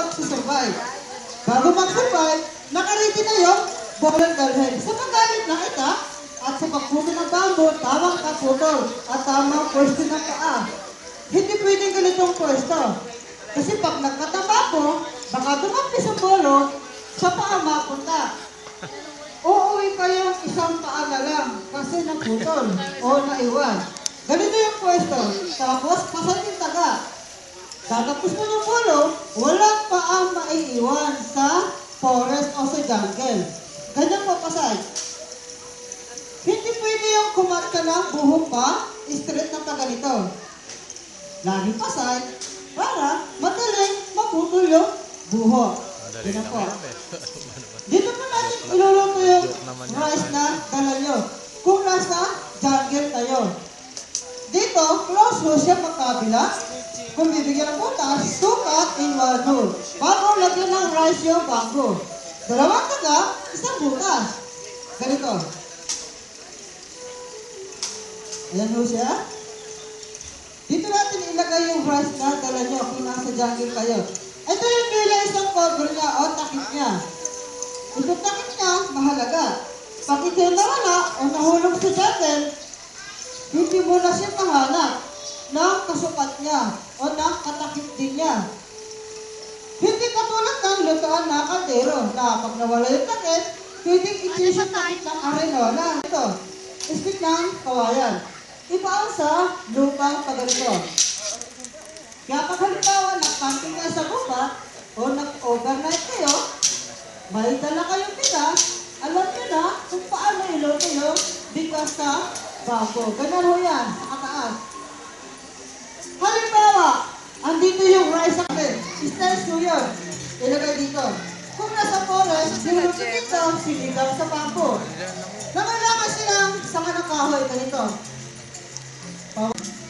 magsusurvive. Bago mag-survive, nakaredy na yung bowling galhen. Sa paggamit ng ita, at sa pagpuno ng bambo, tamang kaputol at tamang pwesto ng paa. Hindi pwedeng ganitong pwesto. Kasi pag nagkatama ko, baka dumapis ang bolo, sa paa mapunta. Uuwi kayong isang paa na lang kasi naputol o naiwan. Ganito yung pwesto. Tapos, pasal yung taga. Tatapos mo ng bolo, walang paang maiiwan sa forest o sa jungle. Ganyan po pasay. Hindi pwede yung kumat ka ng buhok pa, straight na pa ganito. Lagi pasay, para madaling maputol yung buhok. Ganyan po. eh. Dito po natin iluluto yung rice na dala nyo. Kung nasa jungle kayo. Dito, close ho siya magkabila. Kung bibigyan ng butas, sukat in one hole. Bago lagyan ng rice yung bangko. Dalawang taga, isang butas. Ganito. Ayan ho siya. Dito natin ilagay yung rice na dala nyo kung nasa jungle kayo. Ito yung bilang isang cover niya o takip niya. Ito takip niya, mahalaga. Pag ito nawala o nahulog sa jungle, hindi mo na siya mahanap ng kasukat niya o ng katakip din niya. Hindi katulad ng lutoan na kaldero na pag nawala yung takip, pwedeng itin siya takip ng arenola. Ito, stick ng kawayan. Iba ang sa lupang paganito. Kaya pag halimbawa nag-camping kayo sa gubat o nag-overnight kayo, may dala kayong bigas, alam nyo na kung paano iluto yung bigas sa bako. Ganun ho yan, sa kataas. Halimbawa, andito yung rice natin. Slice ho yun. Ilagay dito. Kung nasa forest, niluto dito, sinigang sa bako. Nangailangan silang sanga ng kahoy, ganito.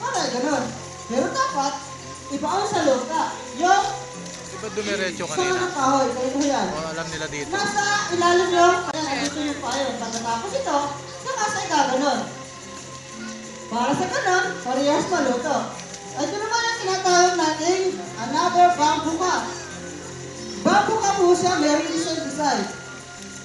Para ganun. Pero dapat, ibaon sa lupa. Yung Di ba dumiretso kanina? ng kahoy, ganito yan. O alam nila dito. Nasa ilalim yung, kaya nandito yung payo. Pagkatapos ito, saka sa igaganon. Para sa ganon, parehas maluto. Ito naman ang tinatawag natin, another bamboo cup. Bamboo cup po siya, meron din siyang design.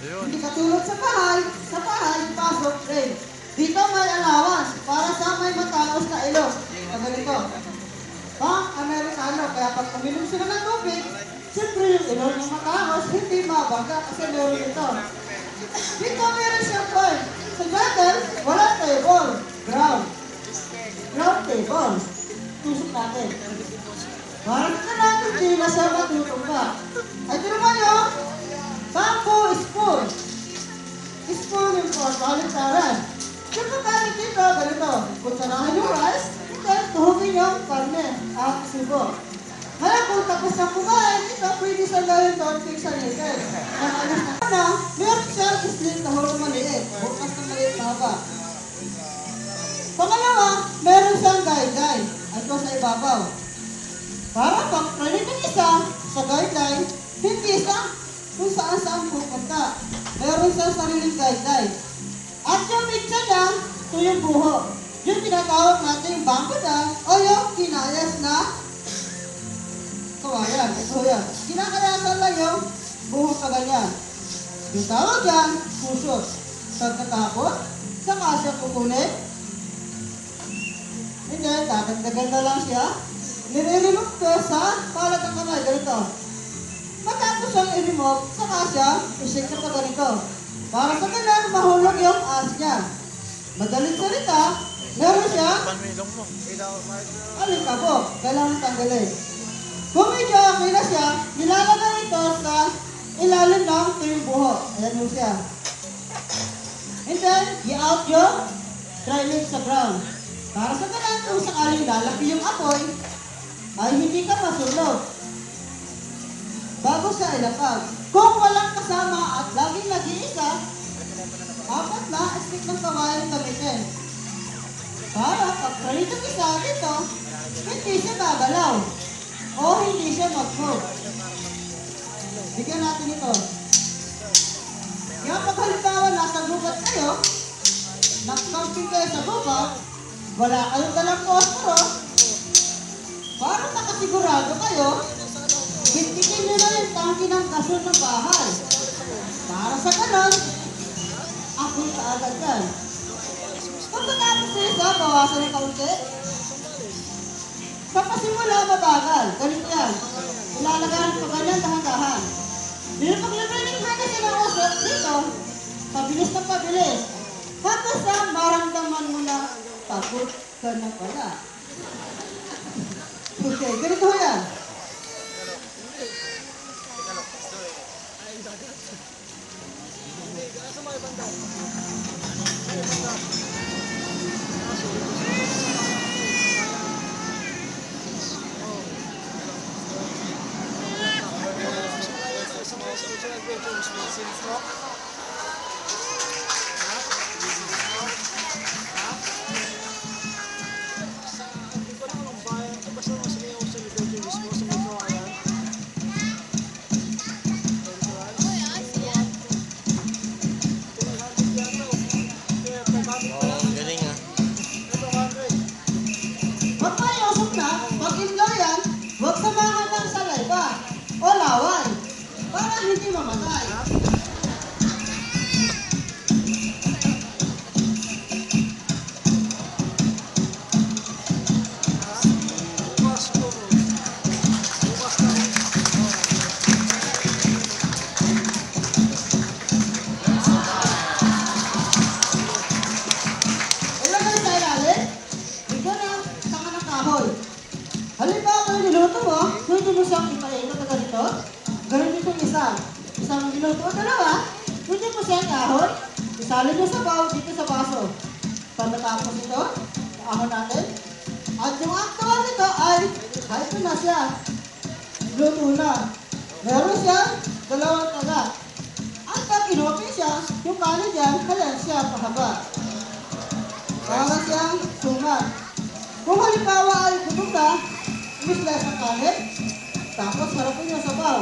Ayun. Hindi katulad sa bahay, sa bahay, pasok rin. Dito may allowance para sa may mataos na ilong. Pag ganito. Pang Amerikano, kaya pag uminom sila ng tubig, siyempre yung ilong ng mataos, hindi mabangga kasi meron ito. Dito meron siyang point. Sa jungle, wala table, ground. Ground table. Tusok natin. Parang na natin di na siya matutumba. Ay, ito naman yung bamboo spoon. Spoon yung po, kaligtaran. Yung pagkalit dito, ganito. Kutsarahan yung rice, then tuhugin yung karne at sugo. Kaya kung tapos na kumain, ito pwede sa gawin doon fix sa ngipin. Ang alis na na, meron siyang slit na hulong maliit. Bukas ng maliit na haba. Pangalawa, meron siyang guideline. Ito sa ibabaw. Para pag pwede ng isa sa guideline, hindi siya kung saan saan pupunta. Meron siyang sariling guideline. At yung pizza niya, ito yung buho. Yung tinatawag natin yung bangko na, o yung kinayas na kawayan. Ito yan. Kinakayasan lang yung buho ka ganyan. Yung tawag yan, pusot. Pagkatapos, saka siya kukunin. Hindi, dadagdagan na lang siya. Nire-remove ko sa palat ng kamay, ganito. Matapos siyang i-remove, saka siya isik na ganito. Para sa ganun, mahulog yung as niya. Madaling salita, meron siya alikabok. Kailangan tanggalin. Kung medyo okay na siya, nilalagay ito sa ilalim ng tuyong buho. Ayan mo siya. And then, i-out yung dry leaf sa ground. Para sa ganun, kung sakaling lalaki yung apoy, ay hindi ka masunog. Bago sa ilapag. Kung walang kasama at laging nag-iisa, apat na stick ng kawayan gamitin. Para pag prito isa dito, hindi siya gagalaw. O hindi siya mag-move. Bigyan natin ito. Kaya pag halimbawa nasa gubat kayo, nag-camping kayo sa gubat, wala kayong dalang poster, oh. Para makasigurado kayo, bintikin nyo na yung tangki ng gasol ng bahay. Para sa ganon, ako sa agad yan. Pagkatapos na ito, bawasan ng kaunti. Papasimula mabagal, ganito yan. Ilalagahan pa ganyan dahan-dahan. Pero pag nabalik natin sila usap dito, pabilis na pabilis. Tapos na maramdaman mo na pagod ka na pala. Okay, ganito yan. Oh, o laway para hindi mamatay. Ito na siya. Luto na. Meron siya dalawang taga. At pag inopen siya, yung kanin dyan, halan siya pahaba. Para siyang suman. Kung halimbawa ay gutom ka, i-slice ang kanin, tapos harapin niyo sa baw.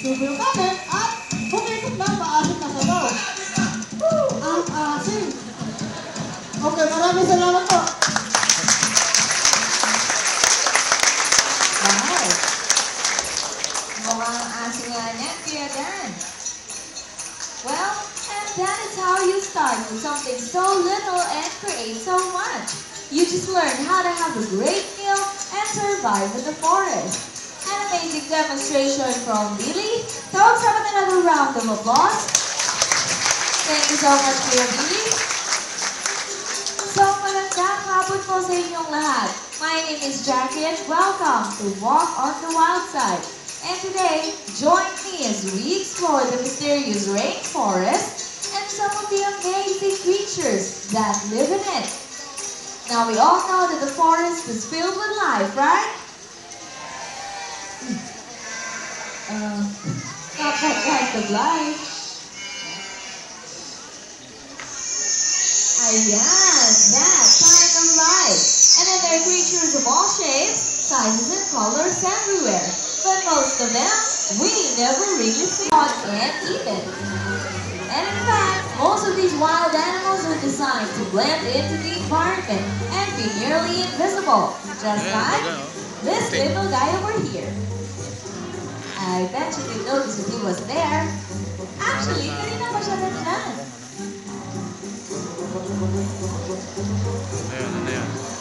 Subo yung kanin at humikot na maasin na sa baw. Woo! Ang asin! Okay, maraming salamat po. Well, and that is how you start with something so little and create so much. You just learn how to have a great meal and survive in the forest. An amazing demonstration from Billy. So let's have another round of applause. Thank you so much, Kuya Billy. So, magandang hapon po sa inyong lahat. My name is Jackie and welcome to Walk on the Wild Side. And today, join me as we explore the mysterious rainforest and some of the amazing creatures that live in it. Now, we all know that the forest is filled with life, right? Uh, not that kind of life. Ayan, that kind of life. And then there are creatures of all shapes, sizes, and colors everywhere. But most of them, we never really see on and even. And in fact, most of these wild animals are designed to blend into the environment and be nearly invisible. Just like this little guy over here. I bet you didn't notice that he was there. Actually, kanina pa siya. Ayun, ano yan?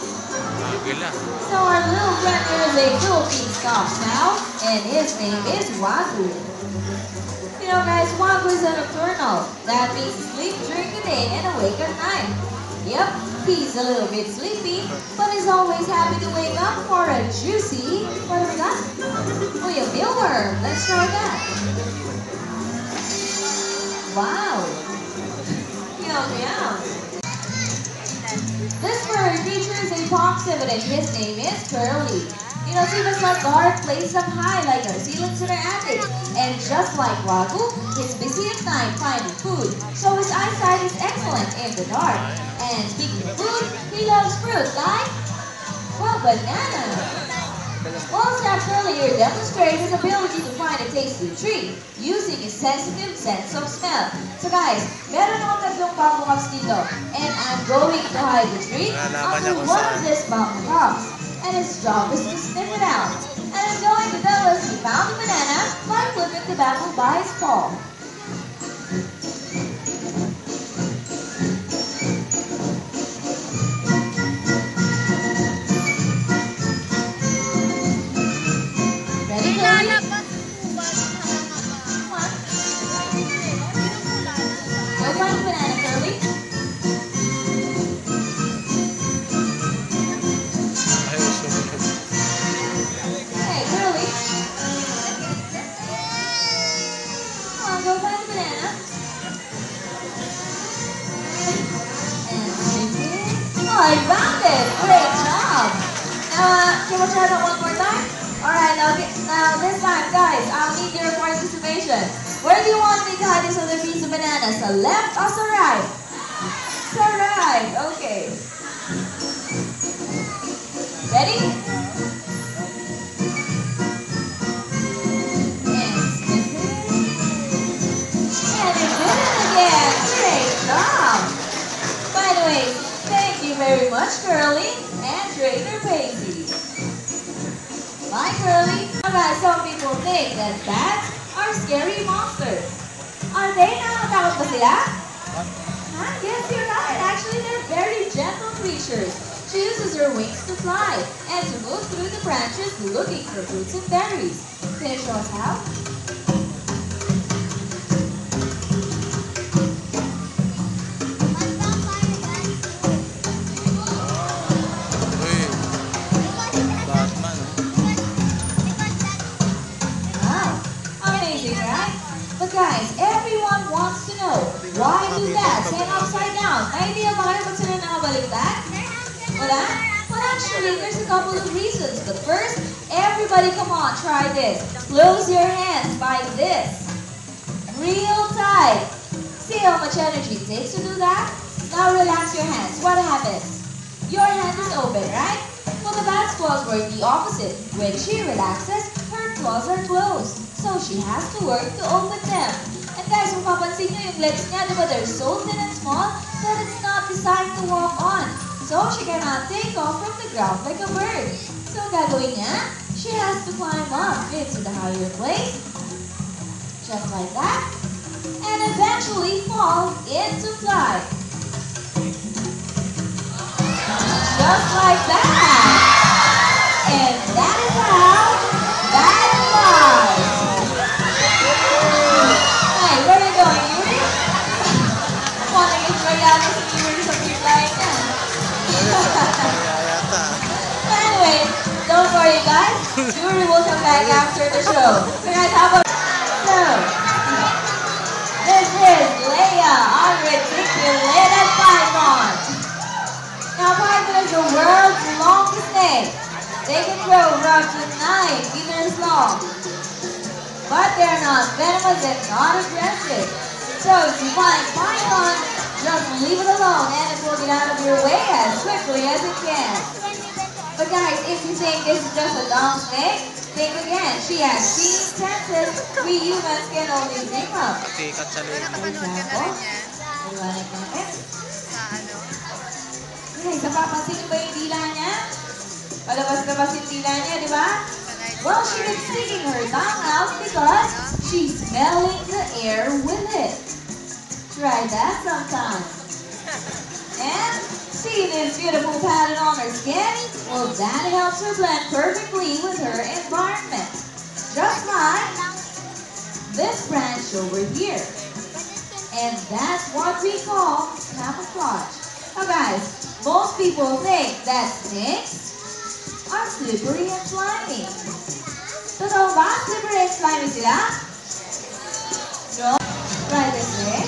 So our little here is a Philippine scops owl, and his name is Wagyu. You know guys, Wagyu is a nocturnal. That means sleep during the day and awake at night. Yep, he's a little bit sleepy, but is always happy to wake up for a juicy, what is that? Oh yeah, mealworm. Let's try that. Wow. Yum, yum. This furry creature is a proximate and his name is Curly. You know, does not guard places up high like our ceilings in our attic. And just like Wagyu, he's busy at night finding food, so his eyesight is excellent in the dark. And speaking of food, he loves fruit like, well, banana. Well, Snap earlier demonstrated his ability to find a tasty treat using his sensitive sense of smell. So guys, meron akong tatlong bamboo cups dito. And I'm going to hide the treat under one of these bamboo cups. And his job is to sniff it out. And I'm going to tell us he found the banana by flipping the bamboo by its paw. We try that one more time? All right, now, now this time, guys, I'll need your participation. Where do you want me to hide this other piece of banana? So left or to right? So right. Okay. Ready? And it. Did again. Great job. By the way, thank you very much, Curly and Trainer Paisley. Bye, Curly. Alright, some people think that bats are scary monsters. Are they nakakatakot ba sila? Ah, yes, you're right. Actually, they're very gentle creatures. She uses her wings to fly and to move through the branches looking for fruits and berries. Can you show us how? Why do bats hang upside down? Idea kayo ba't sila nakabaliktad? Wala? Well, actually, there's a couple of reasons. But first, everybody come on, try this. Close your hands like this. Real tight. See how much energy it takes to do that? Now relax your hands. What happens? Your hand is open, right? Well, the bat's claws work the opposite. When she relaxes, her claws are closed. So she has to work to open them. Guys, kung papansin nyo yung legs niya, di ba, they're so thin and small that it's not designed to walk on. So she cannot take off from the ground like a bird. So gagawin niya, she has to climb up into the higher place, just like that, and eventually fall into flight. Just like that. Back after the show. So guys, how about so? This is Leia on Reticulated Python. Now python is the world's longest snake. They can grow up to 9 meters long. But they're not venomous and not aggressive. So if you find python, just leave it alone and it will get out of your way as quickly as it can. But guys, if you think this is just a dumb snake, think again. She has teeny senses we humans can only dream of. Tikat sa loob. Nakapanood ka na rin yan. Iwanan natin. Okay, sa papansin niyo ba yung dila niya? Palabas-labas yung dila niya, di ba? Well, she was sticking her tongue out because she's smelling the air with it. Try that sometime. And see this beautiful pattern on her skin? Well, that helps her blend perfectly with her environment. Just like this branch over here. And that's what we call camouflage. Now guys, most people think that snakes are slippery and slimy. Totoo oh, ba? Slippery and slimy sila? No? This snake.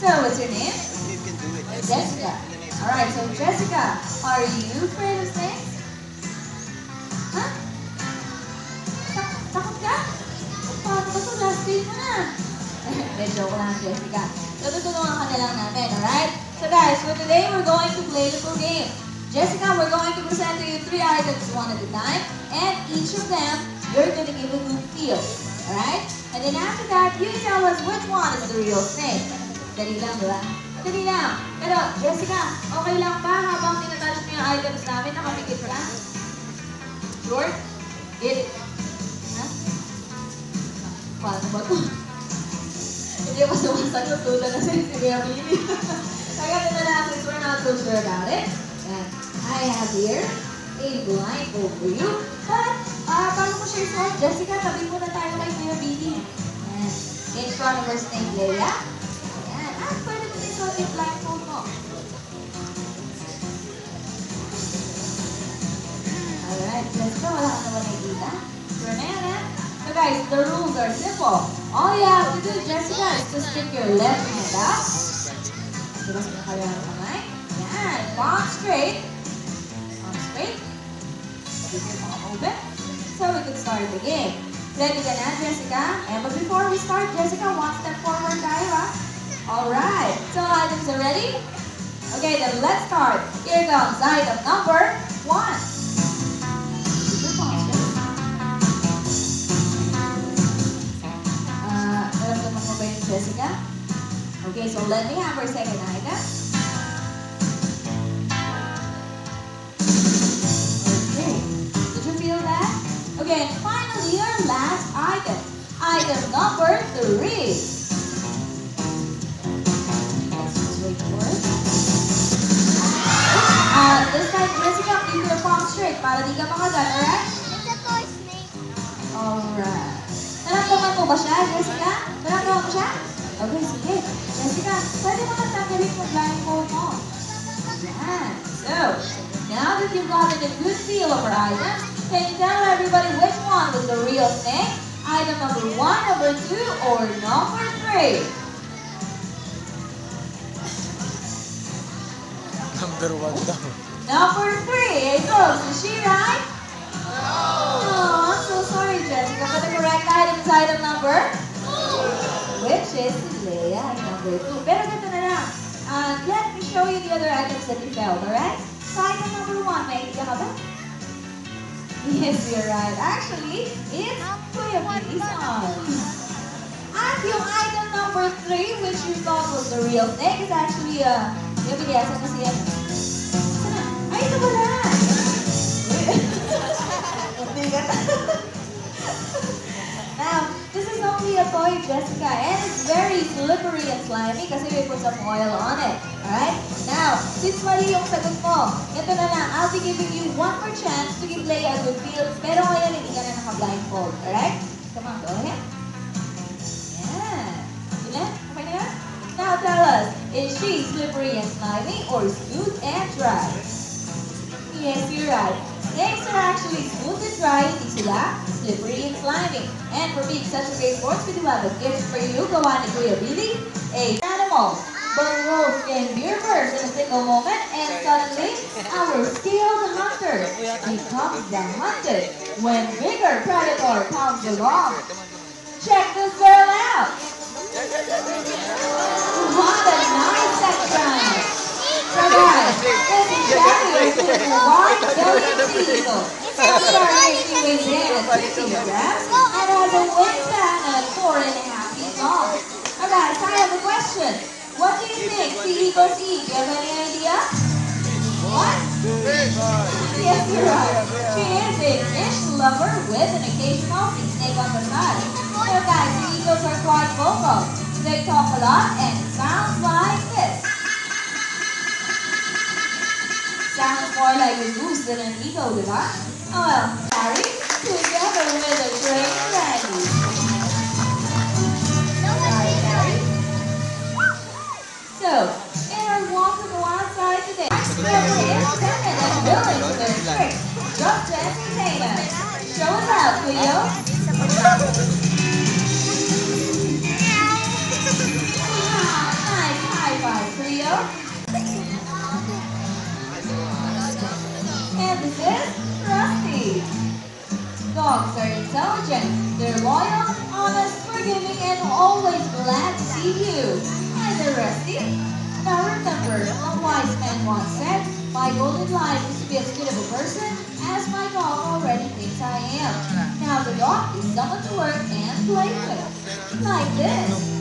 So, what's your name? Jessica. Alright, so Jessica, are you afraid of snakes? Huh? Jessica. So, alright? So guys, for today, we're going to play a little game. Jessica, we're going to present to you three items one at a time, and each of them, you're going to give a good feel. Alright? And then after that, you tell us which one is the real snake. Dali lang, di? Lang. Pero, Jessica, okay lang ba habang tinatouch mo yung items namin, nakapikit ka? Sure? It. Ha? Paano ba to? Hindi pa sumasagot. Tula na si si Kuya Billy. Kaya na lang since we're not so sure about it. And I have here a blindfold for you. But, ah, bago mo siya isuot, Jessica, tabi muna tayo kay Kuya Billy. And in front of our snake Leia. So guys, the rules are simple. All you have to do, Jessica, is to stick your left hand up. Yan. Palm straight. Palm straight. Keep your palm open. So we can start the game. Ready ka Jessica? And but before we start, Jessica, one step forward tayo, ah. Ha? Alright. So items are ready? Okay, then let's start. Here comes item number one. Uh, Yun, Jessica? Okay, so let me have our second item. Okay, did you feel that? Okay, and finally, our last item. Item number three. Straight para di ka makagat, alright? It's a toy snake. Alright. Naramdaman mo ba siya, Jessica? Naramdaman mo siya? Okay, sige. Jessica, pwede mo na tanggalin yung blindfold mo. Yan. So, now that you've gotten a good feel of our items, can you tell everybody which one was the real snake? Item number one, number two, or number three? Number one daw. Number three. Hey, folks, is she right? Oh, I'm so sorry, Jessica, but the correct item is item number which is Leia number two. Pero ganito na lang. Uh, let me show you the other items that you felt, alright? So item number one, may idea ka ba? Yes, you're right. Actually, it's Kuya arm. At yung item number three, which you thought was the real snake, is actually, uh, Kuya Billy, asan na siya? And slimy kasi we put some oil on it. Alright? Now, since mali yung sagot mo, ito na lang, I'll be giving you one more chance to give Leia a good feel, pero ngayon hindi ka na naka-blindfold. Alright? Come on, go ahead. Yeah. Okay na? Now tell us, is she slippery and slimy or smooth and dry? Yes, you're right. Snakes are actually smooth and dry, hindi sila slippery and slimy. And for being such a great sports, we do have a gift for you. Go on to Kuya Billy, a animal. But rules can be reversed in a single moment, and suddenly, our skilled hunter becomes the hunted when bigger predator comes along. Check this girl out! What a nice section! So guys, this is Sherry with one billion people. Sherry weighs in at 60 grams and has a wingspan of four and a half feet long. Alright, so I have a question. What do you think sea eagles eat? Do you have any idea? What? Yes, you're right. She is a fish lover with an occasional sea snake on the side. So guys, sea eagles are quite vocal. They talk a lot and sounds like this. Sounds more like a goose than an eagle, ba? Oh well, Harry, together with a trained Randy. So, in our walk to go outside today, independent and willing to learn tricks. To entertain us. Show us out, Cleo. Nice high five, Cleo. And this is. Dogs are intelligent, they're loyal, honest, forgiving, and always glad to see you. Hi there, Rusty. Now remember, a wise man once said, my goal in life is to be as good of a person as my dog already thinks I am. Now the dog is someone to work and play with. Like this.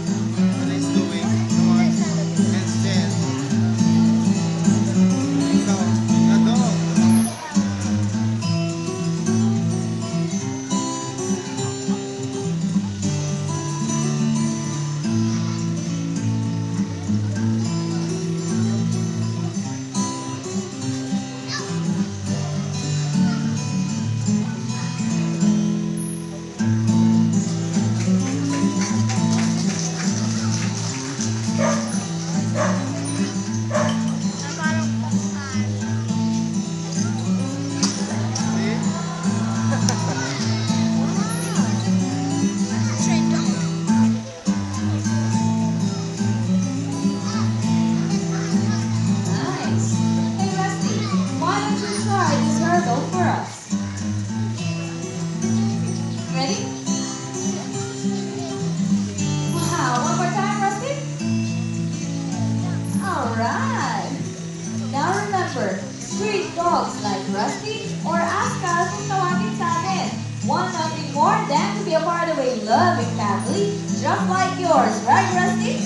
Dogs like Rusty or Askal kung tawagin sa atin. Want nothing more than to be a part of a loving family just like yours, right, Rusty?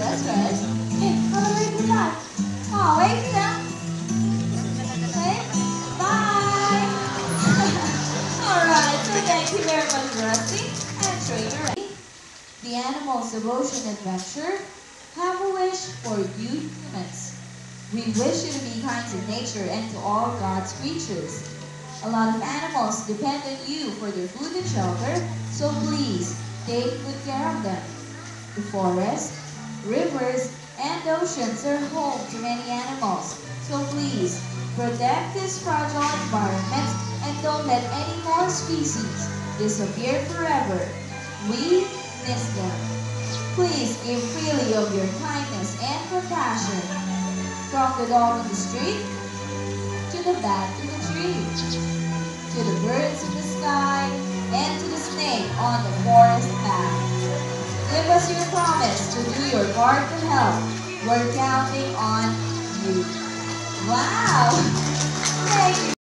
That's right. Hey, have a very good night. Oh, wait now. Okay, bye. Alright, so thank you very much, Rusty and Trainer. The Animals Ocean Adventure have a wish for you humans. We wish you to be kind to nature and to all God's creatures. A lot of animals depend on you for their food and shelter, so please take good care of them. The forest, rivers, and oceans are home to many animals, so please protect this fragile environment and don't let any more species disappear forever. We miss them. Please give freely of your kindness and compassion. From the dog in the street, to the bat in the tree, to the birds in the sky, and to the snake on the forest path. Give us your promise to do your part to help. We're counting on you. Wow! Thank you.